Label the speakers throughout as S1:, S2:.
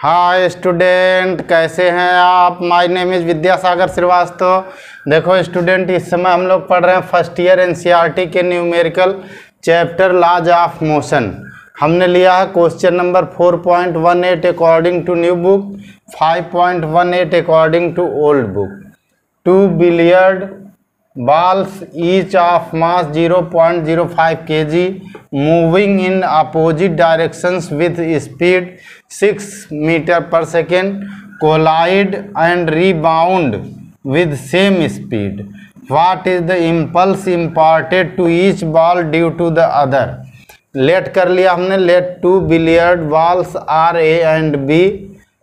S1: Hi student, कैसे हैं आप? My name is Vidyasagar Srivastava. देखो स्टूडेंट, इस समय हम लोग पढ़ रहे हैं फ़र्स्ट ईयर एनसीईआरटी के numerical chapter laws of motion हमने लिया है question number 4.18 according to new book 5.18 according to old book two billiard balls each of mass 0.05 kg moving in opposite directions with speed 6 meter per second collide and rebound with same speed what is the impulse imparted to each ball due to the other let कर लिया हमने let two billiard balls are A and B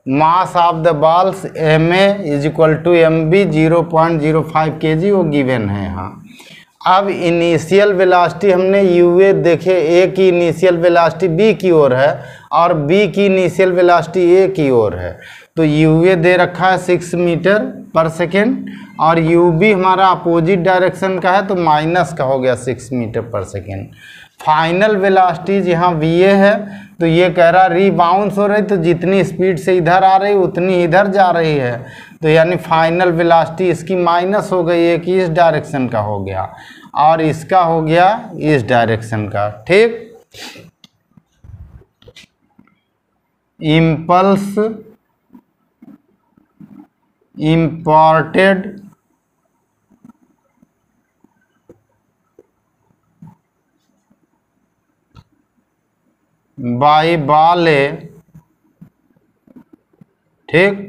S1: mass of the balls M A is equal to M B zero point zero five K G वो given है यहाँ। अब initial velocity हमने U A देखे A की initial velocity B की ओर है, और बी की इनिशियल वेलासिटी ए की ओर है। तो यू ए दे रखा है सिक्स मीटर पर सेकेंड और यू बी हमारा अपोजिट डायरेक्शन का है तो माइनस का हो गया six metre per second final velocities यहाँ वी ए है तो ये कह रहा रीबाउंस हो रही तो जितनी स्पीड से इधर आ रही, उतनी इधर जा रही है। तो यानी फाइनल वेलासिटी इसकी माइनस हो गई, एक इस डायरेक्शन का हो गया और इसका हो गया इस डायरेक्शन का। ठीक? इम्पल्स इम्पोर्टेड बाई बाल। ठीक?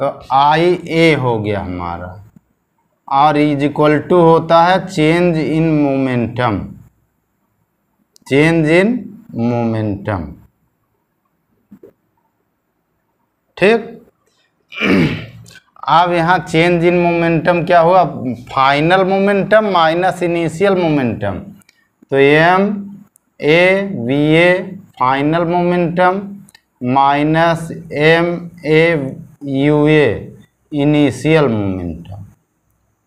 S1: तो आई ए हो गया हमारा। और इज़ इक्वल टू होता है change in momentum change in momentum ठीक? अब यहाँ चेंज इन मोमेंटम क्या हुआ? Final momentum minus initial momentum तो M A V A final momentum minus M A U A initial momentum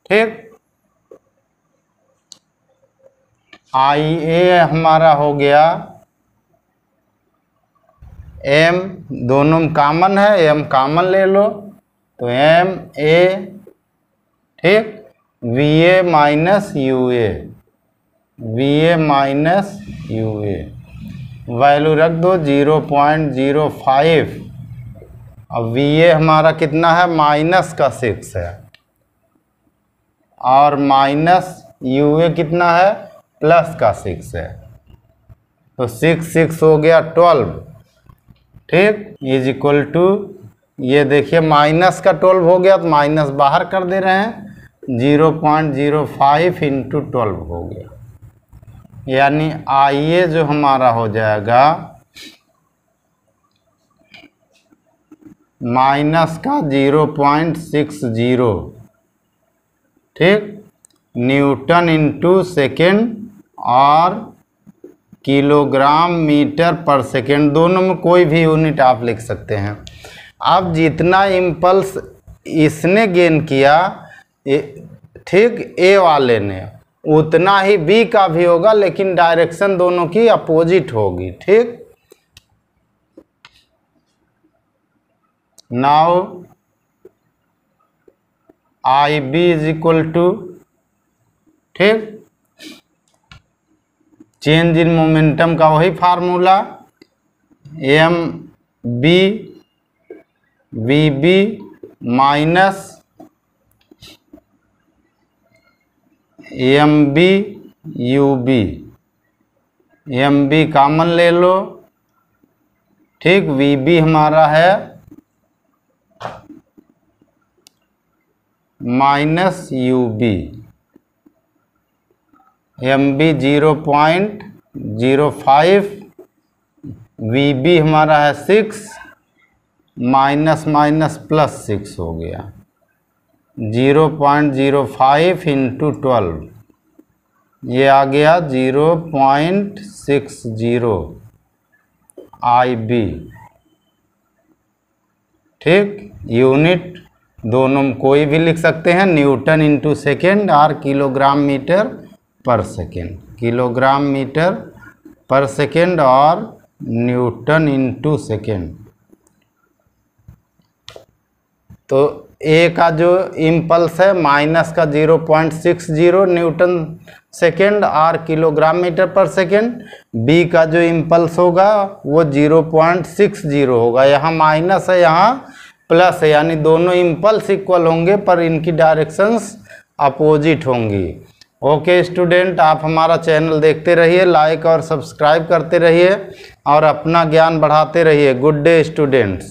S1: ठीक? आई ए हमारा हो गया। एम दोनों में कामन है एम कामन ले लो। तो एम ए ठीक? V A minus U A V A minus U A value रख दो ज़ीरो पॉइंट ज़ीरो फाइव अब वी ए हमारा कितना है? माइनस का सिक्स है। और माइनस यू ए कितना है? प्लस का सिक्स है। तो सिक्स सिक्स हो गया ट्वेल्व ठीक? इज़ इक्वल टू ये देखिए माइनस का ट्वेल्व हो गया तो माइनस बाहर कर दे रहे हैं। Zero point zero five into twelve हो गया। यानी आइए जो हमारा हो जाएगा माइनस का ज़ीरो पॉइंट सिक्स ज़ीरो। ठीक? न्यूटन इंटू सेकेंड और किलोग्राम मीटर पर सेकेंड। दोनों में कोई भी यूनिट आप लिख सकते हैं। अब जितना इम्पल्स इसने गेन किया ठीक ए वाले ने उतना ही बी का भी होगा, लेकिन डायरेक्शन दोनों की अपोजिट होगी, ठीक? Now I B is equal to ठीक? चेंज इन मोमेंटम का वही formula M B V B minus M B U B M B common ले लो। ठीक वी बी हमारा है। Minus U B M B zero point zero five. V B हमारा है six. Minus minus plus six हो गया। Zero point zero five into twelve ये आ गया zero point six zero I B ठीक? यूनिट दोनों कोई भी लिख सकते हैं, न्यूटन इंटू सेकेंड और kilogram metre per second kilogram metre per second और न्यूटन इंटू सेकेंड तो ए का जो इम्पल्स है माइनस का zero point six zero newton second or kilogram metre per second B का जो इम्पल्स होगा, वो ज़ीरो पॉइंट सिक्स ज़ीरो होगा। यहाँ माइनस है, यहाँ प्लस है, यानी दोनों इम्पल्स इक्वल होंगे, पर इनकी डायरेक्शंस अपोजिट होंगी। ओके स्टूडेंट आप हमारा चैनल देखते रहिए लाइक और सब्सक्राइब करते रहिए, और अपना ज्ञान बढ़ाते रहिए। Good day students